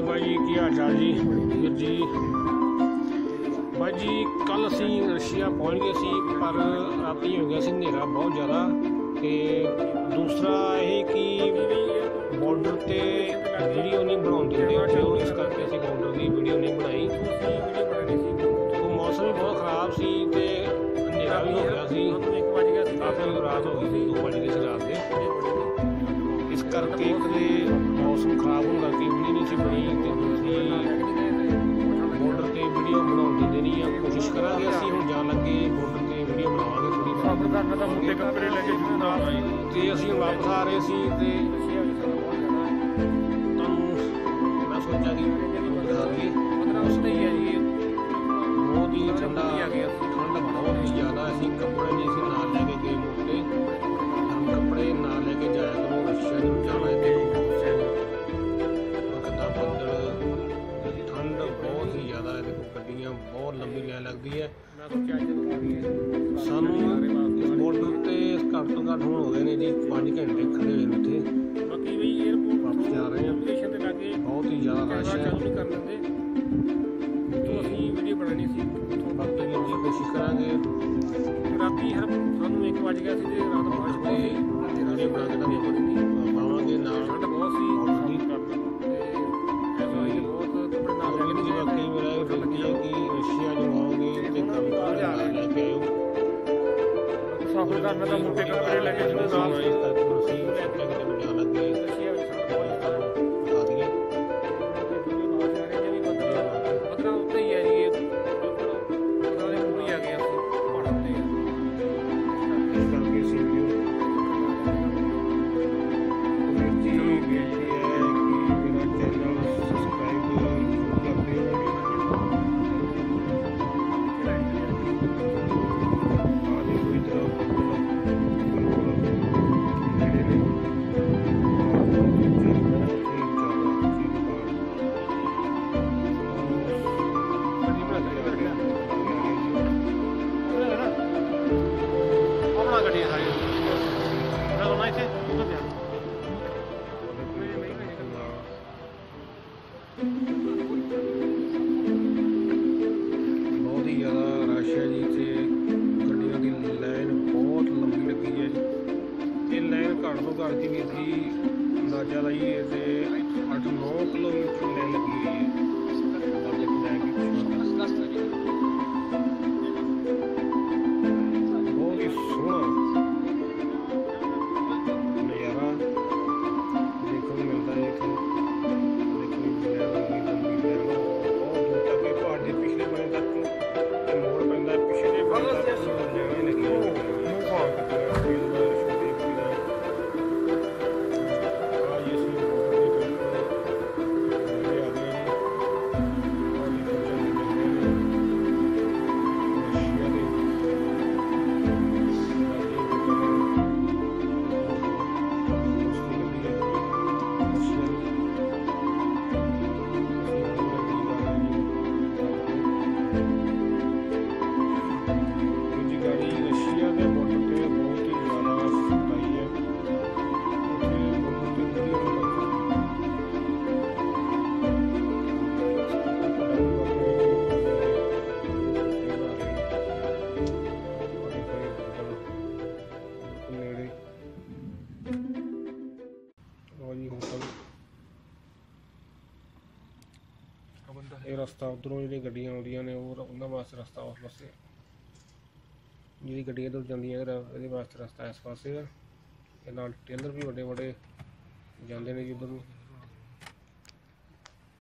ਬਾਈ ਜੀ ਕੀ ਹਾਲ ਚਾਲ ਜੀ? ਵੀਰ ਜੀ। ਬਾਈ ਜੀ ਕੱਲ ਅਸੀਂ ਰਸ਼ੀਆ ਪਹੁੰਚ ਗਏ ਸੀ, ਪਰ ਰਾਤੀ ਹੋ ਗਿਆ ਸੀ ਹਨੇਰਾ ਬਹੁਤ ਜ਼ਿਆਦਾ ਤੇ ਦੂਸਰਾ ਇਹ ਕਿ ਬਾਰਡਰ ਤੇ ਵੀਡੀਓ ਨਹੀਂ ਬਣਾਉਣ ਦਿੰਦੇ ਉਹ ਇਸ ਕਰਕੇ ਅਸੀਂ ਬਾਰਡਰ ਦੀ ਵੀਡੀਓ ਨਹੀਂ ਬਣਾਈ। ਉਹ ਮੌਸਮ ਵੀ ਬਹੁਤ ਖਰਾਬ ਸੀ ਤੇ ਹਨੇਰਾ ਵੀ ਹੋ ਗਿਆ ਸੀ। ਕਾਫੀ ਰਾਤ ਹੋ ਗਈ ਸੀ 2 ਵਜੇ ਸੀ ਰਾਤ ਦੇ। ਇਸ ਕਰਕੇ ਕਦੇ ਕਰਨਾ ਤਾਂ ਮੋਟੇ ਕੱਪੜੇ ਲੈ ਕੇ ਆਏ ਤੇ ਅਸੀਂ ਵਾਪਸ ਆ ਰਹੇ ਸੀ ਤੇ ਤੁਹਾਨੂੰ ਮੈਂ ਸੋਚਿਆ ਕਿ ਦਿਖਾ ਦਈਏ ਬਹੁਤ ਹੀ ਠੰਡਾ ਠੰਡ ਬਹੁਤ ਹੀ ਜ਼ਿਆਦਾ ਅਸੀਂ ਕੱਪੜੇ ਘੱਟ ਤੋਂ ਹੁਣ ਹੋ ਗਏ ਨੇ ਜੀ 5 ਘੰਟੇ ਖੜੇ ਹੋਏ ਨੇ ਇੱਥੇ ਵਾਪਸ ਜਾ ਰਹੇ ਹਾਂ ਬਹੁਤ ਹੀ ਜ਼ਿਆਦਾ ਰਸ਼ ਹੈ। ਬਾਕੀ ਵੀ ਜੀ ਕੋਸ਼ਿਸ਼ ਕਰਾਂਗੇ ਸਾਨੂੰ 1 ਵਜ ਗਿਆ ਸੀ ਤੇ ਰਾਤ ਤੇ ਸਾਬਰ ਤਾਂ ਮੋਟੇ ਕੱਪੜੇ ਲੈ ਕੇ ਜ਼ਰੂਰ ਲਾਈਨ ਘੱਟ ਤੋਂ ਦੀ ਵੀਰ ਅੰਦਾਜ਼ਾ ਲਾਈਏ ਤੇ 8-9 ਕਿਲੋਮੀਟਰ ਲਾਈਨ ਲੱਗੀ ਹੋਈ ਹੈ। ਇਹ ਰਸਤਾ ਉਧਰੋਂ ਜਿਹੜੀਆਂ ਗੱਡੀਆਂ ਆਉਂਦੀਆਂ ਨੇ, ਉਹ ਉਹਨਾਂ ਵਾਸਤੇ ਰਸਤਾ ਉਸ ਪਾਸੇ। ਜਿਹੜੀ ਗੱਡੀਆਂ ਇੱਧਰ ਜਾਂਦੀਆਂ ਇਹਦਾ ਇਹਦੇ ਵਾਸਤੇ ਰਸਤਾ ਇਸ ਪਾਸੇ ਆ। ਇਹ ਨਾਲ ਟੇਲਰ ਵੀ ਵੱਡੇ ਵੱਡੇ ਜਾਂਦੇ ਨੇ ਜਿੱਧਰ ਨੂੰ।